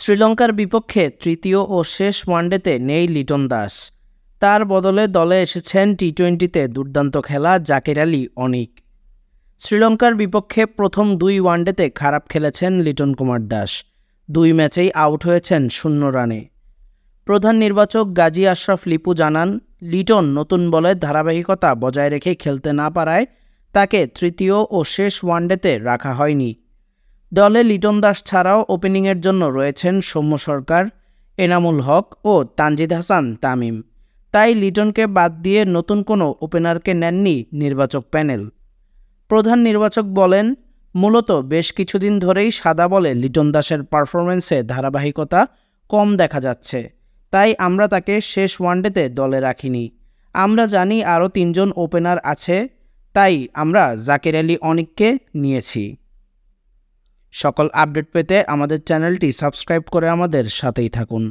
শ্রীলঙ্কার বিপক্ষে তৃতীয় ও শেষ ওয়ানডেতে নেই লিটন দাস। তার বদলে দলে এসেছেন টি টোয়েন্টিতে দুর্দান্ত খেলা জাকির আলী অনিক। শ্রীলঙ্কার বিপক্ষে প্রথম দুই ওয়ানডেতে খারাপ খেলেছেন লিটন কুমার দাস। দুই ম্যাচেই আউট হয়েছেন শূন্য রানে। প্রধান নির্বাচক গাজী আশরাফ লিপু জানান, লিটন নতুন বলে ধারাবাহিকতা বজায় রেখে খেলতে না পারায় তাকে তৃতীয় ও শেষ ওয়ানডেতে রাখা হয়নি। দলে লিটন দাস ছাড়াও ওপেনিংয়ের জন্য রয়েছেন সৌম্য সরকার, এনামুল হক ও তানজিদ হাসান তামিম। তাই লিটনকে বাদ দিয়ে নতুন কোনো ওপেনারকে নেননি নির্বাচক প্যানেল। প্রধান নির্বাচক বলেন, মূলত বেশ কিছুদিন ধরেই সাদা বলে লিটন দাসের পারফরমেন্সে ধারাবাহিকতা কম দেখা যাচ্ছে। তাই আমরা তাকে শেষ ওয়ানডেতে দলে রাখিনি। আমরা জানি আরও তিনজন ওপেনার আছে, তাই আমরা জাকির আলী অনিককে নিয়েছি। সকল আপডেট পেতে আমাদের চ্যানেলটি সাবস্ক্রাইব করে আমাদের সাথেই থাকুন।